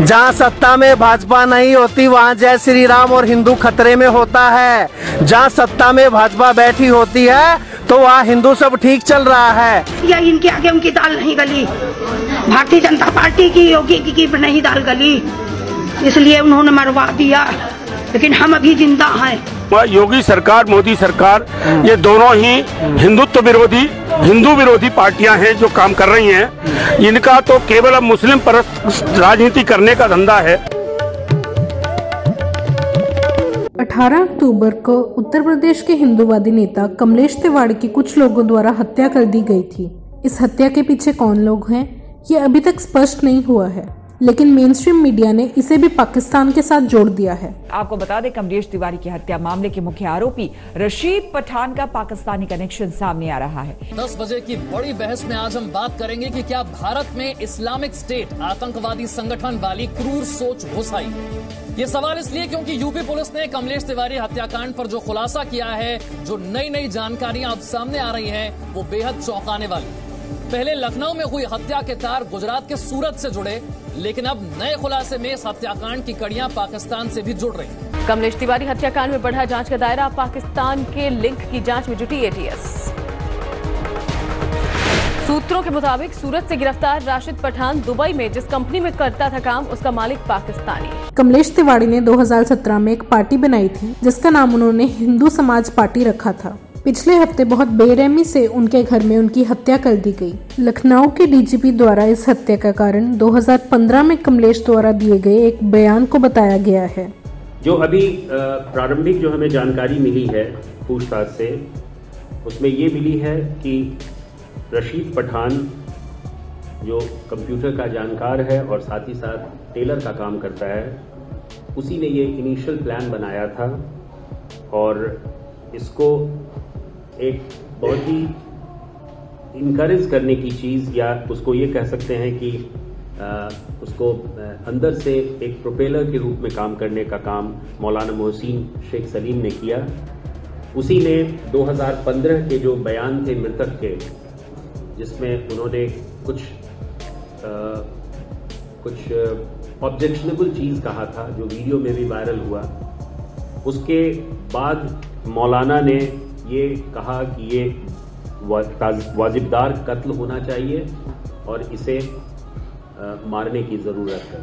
जहाँ सत्ता में भाजपा नहीं होती वहाँ जय श्री राम और हिंदू खतरे में होता है। जहाँ सत्ता में भाजपा बैठी होती है तो वहाँ हिंदू सब ठीक चल रहा है। या इनके आगे उनकी दाल नहीं गली। भारतीय जनता पार्टी की योगी की, की नहीं दाल गली। इसलिए उन्होंने मरवा दिया। लेकिन हम अभी ज़िंदा हैं। योगी सरकार मोदी सरकार ये दोनों ही हिंदुत्व विरोधी हिंदू विरोधी पार्टियाँ हैं जो काम कर रही हैं, इनका तो केवल अब मुस्लिम परस्त राजनीति करने का धंधा है। 18 अक्टूबर को उत्तर प्रदेश के हिंदूवादी नेता कमलेश तिवाड़ी की कुछ लोगों द्वारा हत्या कर दी गई थी। इस हत्या के पीछे कौन लोग हैं, ये अभी तक स्पष्ट नहीं हुआ है। लेकिन मेन स्ट्रीम मीडिया ने इसे भी पाकिस्तान के साथ जोड़ दिया है। आपको बता दें कमलेश तिवारी की हत्या मामले के मुख्य आरोपी रशीद पठान का पाकिस्तानी कनेक्शन सामने आ रहा है। दस बजे की बड़ी बहस में आज हम बात करेंगे कि क्या भारत में इस्लामिक स्टेट आतंकवादी संगठन वाली क्रूर सोच घुस आई ये सवाल इसलिए क्योंकि यूपी पुलिस ने कमलेश तिवारी हत्याकांड पर जो खुलासा किया है जो नई नई जानकारियाँ अब सामने आ रही हैं वो बेहद चौंकाने वाली। पहले लखनऊ में हुई हत्या के तार गुजरात के सूरत से जुड़े लेकिन अब नए खुलासे में इस हत्याकांड की कड़ियाँ पाकिस्तान से भी जुड़ रही। कमलेश तिवारी हत्याकांड में बढ़ा जाँच का दायरा पाकिस्तान के लिंक की जाँच में जुटी एटीएस सूत्रों के मुताबिक सूरत से गिरफ़्तार राशिद पठान दुबई में जिस कंपनी में करता था काम उसका मालिक पाकिस्तानी। कमलेश तिवारी ने 2017 में एक पार्टी बनाई थी जिसका नाम उन्होंने हिंदू समाज पार्टी रखा था। पिछले हफ़्ते बहुत बेरहमी से उनके घर में उनकी हत्या कर दी गई। लखनऊ के डीजीपी द्वारा इस हत्या का कारण 2015 में कमलेश द्वारा दिए गए एक बयान को बताया गया है। जो अभी प्रारंभिक जो हमें जानकारी मिली है पूछताछ से, उसमें ये मिली है कि रशीद पठान जो कंप्यूटर का जानकार है और साथ ही साथ टेलर का काम करता है, उसी ने ये इनिशियल प्लान बनाया था और इसको एक बहुत ही इनक्रेज करने की चीज़ या उसको ये कह सकते हैं कि आ, उसको अंदर से एक प्रोपेलर के रूप में काम करने का काम मौलाना मोहसिन शेख सलीम ने किया। उसी ने 2015 के जो बयान थे मृतक के जिसमें उन्होंने कुछ आ, कुछ ऑब्जेक्शनेबल चीज़ कहा था जो वीडियो में भी वायरल हुआ। उसके बाद मौलाना ने ये कहा कि ये वाजिबदार कत्ल होना चाहिए और इसे आ, मारने की ज़रूरत है।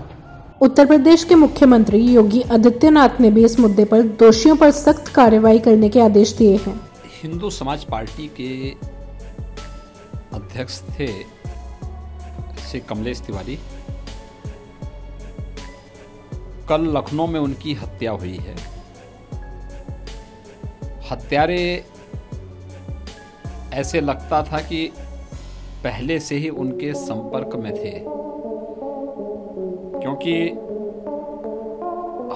उत्तर प्रदेश के मुख्यमंत्री योगी आदित्यनाथ ने भी इस मुद्दे पर दोषियों पर सख्त कार्रवाई करने के आदेश दिए हैं। हिंदू समाज पार्टी के अध्यक्ष थे श्री कमलेश तिवारी। कल लखनऊ में उनकी हत्या हुई है। हत्यारे ऐसे लगता था कि पहले से ही उनके संपर्क में थे। क्योंकि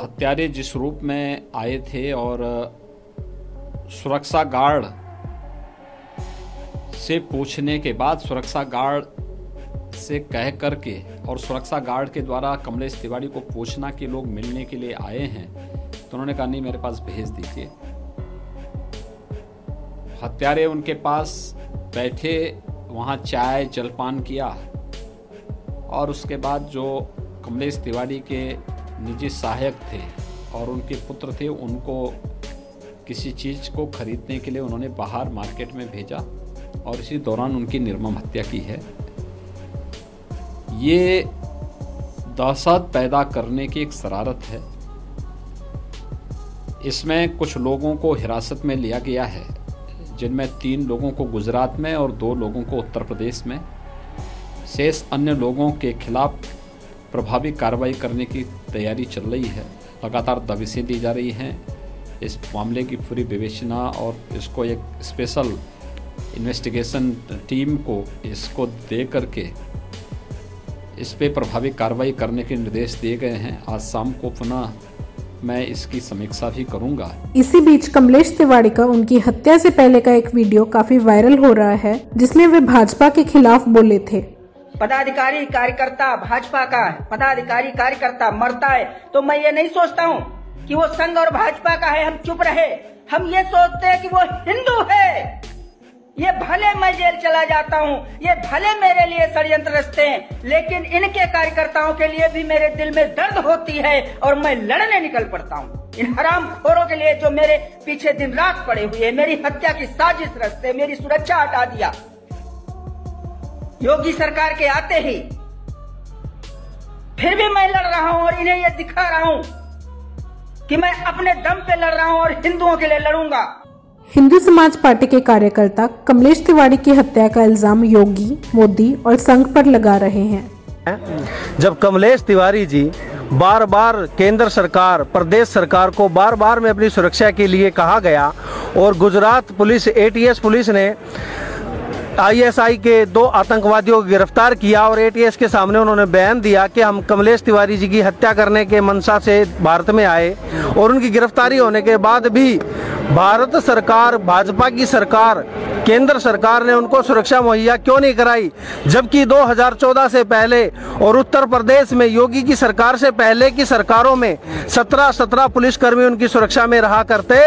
हत्यारे जिस रूप में आए थे और सुरक्षा गार्ड से पूछने के बाद सुरक्षा गार्ड से कह करके और सुरक्षा गार्ड के द्वारा कमलेश तिवारी को पूछना कि लोग मिलने के लिए आए हैं तो उन्होंने कहा, नहीं, मेरे पास भेज दीजिए। हत्यारे उनके पास बैठे, वहाँ चाय, जलपान किया। और उसके बाद जो कमलेश तिवारी के निजी सहायक थे और उनके पुत्र थे, उनको किसी चीज़ को खरीदने के लिए उन्होंने बाहर मार्केट में भेजा और इसी दौरान उनकी निर्मम हत्या की है। ये दहशत पैदा करने की एक शरारत है। इसमें कुछ लोगों को हिरासत में लिया गया है। जिनमें तीन लोगों को गुजरात में और दो लोगों को उत्तर प्रदेश में। शेष अन्य लोगों के खिलाफ प्रभावी कार्रवाई करने की तैयारी चल रही है। लगातार दबिशें दी जा रही हैं। इस मामले की पूरी विवेचना और इसको एक स्पेशल इन्वेस्टिगेशन टीम को इसको दे करके इस पर प्रभावी कार्रवाई करने के निर्देश दिए गए हैं। आज शाम को पुनः मैं इसकी समीक्षा भी करूँगा। इसी बीच कमलेश तिवाड़ी का उनकी हत्या से पहले का एक वीडियो काफ़ी वायरल हो रहा है जिसमें वे भाजपा के खिलाफ बोले थे। पदाधिकारी कार्यकर्ता भाजपा का पदाधिकारी कार्यकर्ता मरता है तो मैं ये नहीं सोचता हूँ कि वो संघ और भाजपा का है हम चुप रहे। हम ये सोचते हैं कि वो हिंदू है। ये भले मैं जेल चला जाता हूँ, ये भले मेरे लिए षडयंत्र रचते हैं, लेकिन इनके कार्यकर्ताओं के लिए भी मेरे दिल में दर्द होती है और मैं लड़ने निकल पड़ता हूँ। इन हराम खोरों के लिए जो मेरे पीछे दिन रात पड़े हुए, मेरी हत्या की साजिश रचते, मेरी सुरक्षा हटा दिया। योगी सरकार के आते ही फिर भी मैं लड़ रहा हूँ और इन्हें ये दिखा रहा हूँ कि मैं अपने दम पे लड़ रहा हूँ और हिंदुओं के लिए लड़ूँगा। हिंदू समाज पार्टी के कार्यकर्ता कमलेश तिवारी की हत्या का इल्ज़ाम योगी, मोदी और संघ पर लगा रहे हैं। जब कमलेश तिवारी जी बार बार केंद्र सरकार, प्रदेश सरकार को बार बार में अपनी सुरक्षा के लिए कहा गया और गुजरात पुलिस एटीएस पुलिस ने आईएसआई के दो आतंकवादियों को गिरफ़्तार किया और एटीएस के सामने उन्होंने बयान दिया कि हम कमलेश तिवारी जी की हत्या करने के मंशा से भारत में आए और उनकी गिरफ्तारी होने के बाद भी भारत सरकार, भाजपा की सरकार, केंद्र सरकार ने उनको सुरक्षा मुहैया क्यों नहीं कराई? जबकि 2014 से पहले और उत्तर प्रदेश में योगी की सरकार से पहले की सरकारों में 17 17 पुलिसकर्मी उनकी सुरक्षा में रहा करते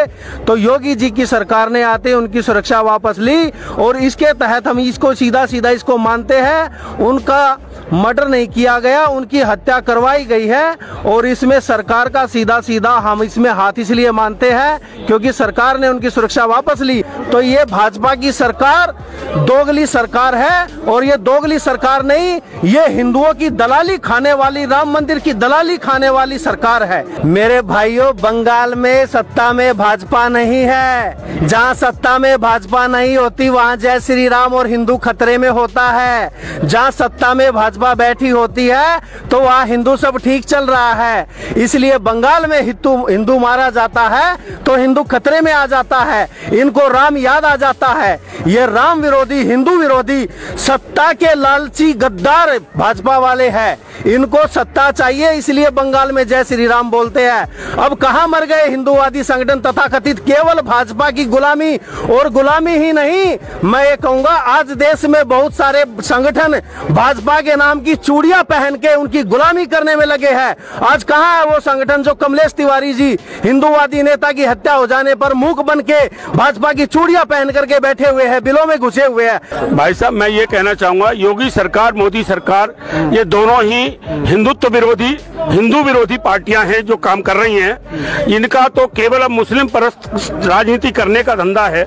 तो योगी जी की सरकार ने आते उनकी सुरक्षा वापस ली और इसके तहत हम इसको सीधा सीधा इसको मानते हैं, उनका मर्डर नहीं किया गया, उनकी हत्या करवाई गई है और इसमें सरकार का सीधा सीधा हम इसमें हाथ इसलिए मानते हैं क्योंकि सरकार ने उनकी सुरक्षा वापस ली। तो ये भाजपा की सरकार, दोगली सरकार है और ये दोगली सरकार नहीं, ये हिंदुओं की दलाली खाने वाली, राम मंदिर की दलाली खाने वाली सरकार है। मेरे भाइयों, बंगाल में सत्ता में भाजपा नहीं है। जहाँ सत्ता में भाजपा नहीं होती, वहाँ जय श्री राम और हिंदू खतरे में होता है। जहाँ सत्ता में भाजपा बैठी होती है तो वहाँ हिंदू सब ठीक चल रहा है। इसलिए बंगाल में हिंदू हिंदू मारा जाता है तो हिंदू खतरे में आ जाता है। इनको राम याद आ जाता है। ये राम विरोधी, हिंदू विरोधी सत्ता के लालची गद्दार भाजपा वाले हैं। इनको सत्ता चाहिए, इसलिए बंगाल में जय श्री राम बोलते हैं। अब कहा मर गए हिंदूवादी संगठन तथा कथित केवल भाजपा की गुलामी और गुलामी ही नहीं। मैं ये कहूँगा, आज देश में बहुत सारे संगठन भाजपा के नाम की चूड़ियाँ पहन के उनकी गुलामी करने में लगे हैं। आज कहाँ है वो संगठन जो कमलेश तिवारी जी, हिंदूवादी नेता की हत्या हो जाने पर मूक बन के भाजपा की चूड़ियाँ पहन करके बैठे हुए हैं, बिलों में घुसे हुए हैं। भाई साहब, मैं ये कहना चाहूँगा, योगी सरकार, मोदी सरकार, ये दोनों ही हिंदुत्व विरोधी, हिंदू विरोधी पार्टियाँ हैं जो काम कर रही हैं। इनका तो केवल अब मुस्लिम परस्त राजनीति करने का धंधा है।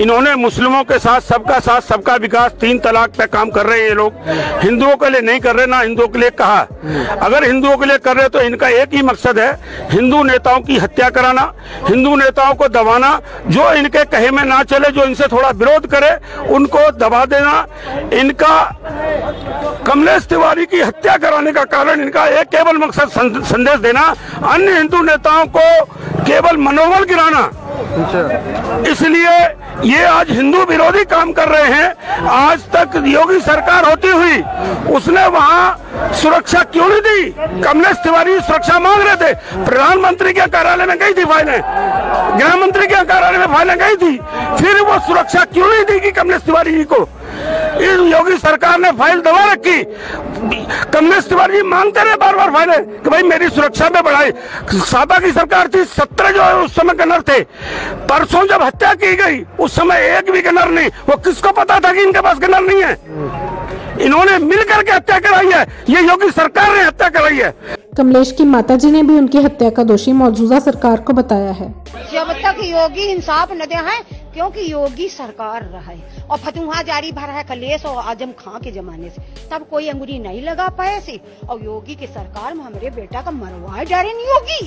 इन्होंने मुस्लिमों के साथ, सबका साथ, सबका विकास, तीन तलाक पे काम कर रहे हैं ये लोग। हिंदुओं के लिए नहीं कर रहे ना हिंदुओं के लिए कहा। अगर हिंदुओं के लिए कर रहे तो इनका एक ही मकसद है हिंदू नेताओं की हत्या कराना हिंदू नेताओं को दबाना जो इनके कहे में ना चले जो इनसे थोड़ा विरोध करे उनको दबा देना। इनका कमलेश तिवारी की हत्या कराने का कारण इनका एक केवल मकसद संदेश देना अन्य हिंदू नेताओं को केवल मनोबल गिराना। इसलिए ये आज हिंदू विरोधी काम कर रहे हैं। आज तक योगी सरकार होती हुई उसने वहाँ सुरक्षा क्यों नहीं दी? कमलेश तिवारी सुरक्षा मांग रहे थे। प्रधानमंत्री के कार्यालय में गई थी फाइलें। गृह मंत्री के कार्यालय में फाइलें गई थी। फिर वो सुरक्षा क्यों नहीं दी कि कमलेश तिवारी जी को? इस योगी सरकार ने फ़ाइल दबा रखी। कमलेश तिवारी मांगते रहे बार बार फाइलें कि भाई मेरी सुरक्षा में बढ़ाई। सादा की सरकार थी सत्रह जो है उस समय गनर थे। परसों जब हत्या की गई उस समय एक भी गनर नहीं। वो किसको पता था कि इनके पास गनर नहीं है? इन्होंने मिलकर के हत्या कराई है। ये योगी सरकार ने हत्या कराई है। कमलेश की माताजी ने भी उनकी हत्या का दोषी मौजूदा सरकार को बताया है। जब तक योगी इंसाफ न दे है। क्योंकि योगी सरकार रहा। है और फतुहा जारी भर है कलेश और आज़म खां के जमाने से। तब कोई अंगुली नहीं लगा पाए से और योगी की सरकार में हमारे बेटा का मरवा डारे नहीं होगी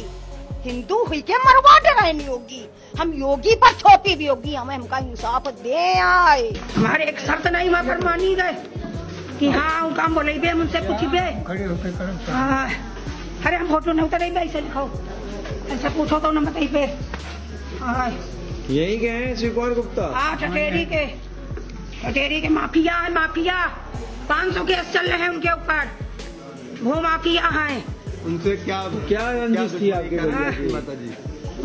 हिंदू हुई के मरवा डराए नहीं होगी हम योगी पर छोटी भी होगी। हमें हमका इंसाफ दे आए। हमारे एक शर्त नहीं वहाँ पर मानी गए। कि हाँ वो काम बोले बे मुझसे पूछी बे हाँ। अरे हम फ़ोटो नहीं उतरे ऐसे लिखो ऐसे पूछो तो न बताई पे हाँ। यही गए हैं शिवकुमार गुप्ता। हाँ टटेरी के। टटेरी के माफिया है माफिया। पाँच सौ केस चल रहे हैं उनके ऊपर। वो माफिया हैं। उनसे क्या क्या रंजिश थी आपके माता जी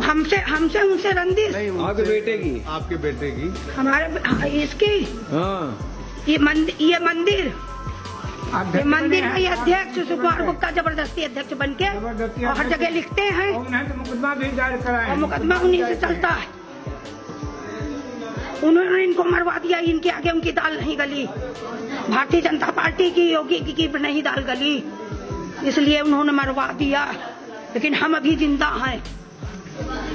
हमसे हमसे उनसे रंजिश? आपके बेटे की? आपके बेटे की। हमारे हाँ, इसकी। हाँ। ये मंदिर ये मंदिर। ये मंदिर है ये अध्यक्ष सुकुमार गुप्ता ज़बरदस्ती अध्यक्ष बन के और हर जगह लिखते हैं। मुकदमा भी दायर कराए मुकदमा उन्हीं से चलता है। उन्होंने इनको मरवा दिया इनके आगे उनकी दाल नहीं गली। भारतीय जनता पार्टी की योगी की, की नहीं दाल गली। इसलिए उन्होंने मरवा दिया। लेकिन हम अभी ज़िंदा हैं।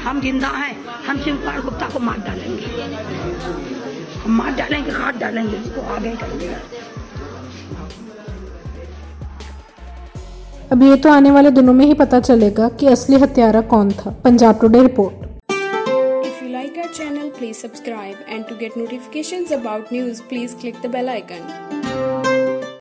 हम ज़िंदा हैं। हम शिव कुमार गुप्ता को मार डालेंगे। हम मार डालेंगे काट डालेंगे इसको आगे करेंगे अब ये तो आने वाले दिनों में ही पता चलेगा कि असली हत्यारा कौन था। Punjab today report. Please subscribe and to get notifications about news, please click the bell icon.